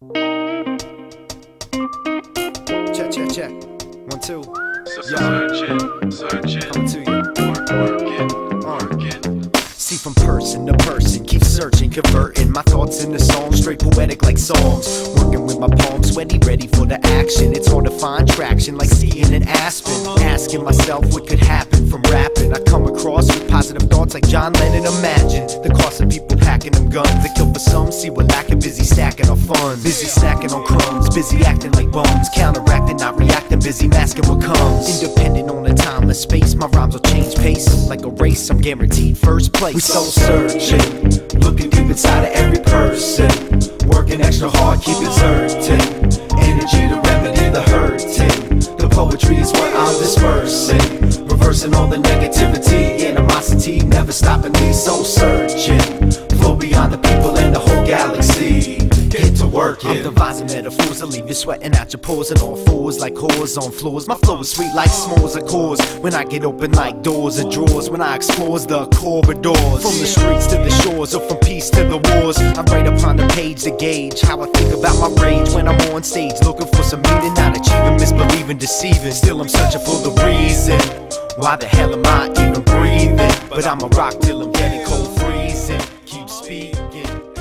Check, check, check. One, two. Searching, searching, Coming to you. work, working, working. See from person to person, keep searching, converting my thoughts into songs, straight poetic like songs. Working with my palms, sweaty, ready for the action. It's hard to find traction, like skiing an Aspen. Asking myself what could happen from rapping. I come across with positive thoughts like John Lennon. Imagine the cost of people packing them guns. They kill for some, see we're lacking, busy stacking our funds. Busy snacking on crumbs, busy acting like bums. Counteracting, not reacting, busy masking what comes. Independent on the timeless space, my rhymes will change pace. Like a race, I'm guaranteed first place. We soul searching, looking deep inside of every person. Working extra hard, keep it certain. Energy to remedy the hurting. The poetry is what I'm dispersing. Reversing all the negativity, animosity, never stopping me. Soul searching, flow beyond the people and the whole galaxy. Get to work, I'm devising metaphors to leave you sweating out your pores and all fours like whores on floors. My flow is sweet like s'mores of cores. When I get open like doors or drawers, when I explore the corridors. From the streets to the shores, or from peace to the wars. I write upon the page to gauge how I think about my rage when I'm on stage. Looking for some meaning, not achieving, misbelieving, deceiving. Still, I'm searching for the reason. Why the hell am I even breathing? But I'ma rock till I'm getting cold freezing. Keep speeding.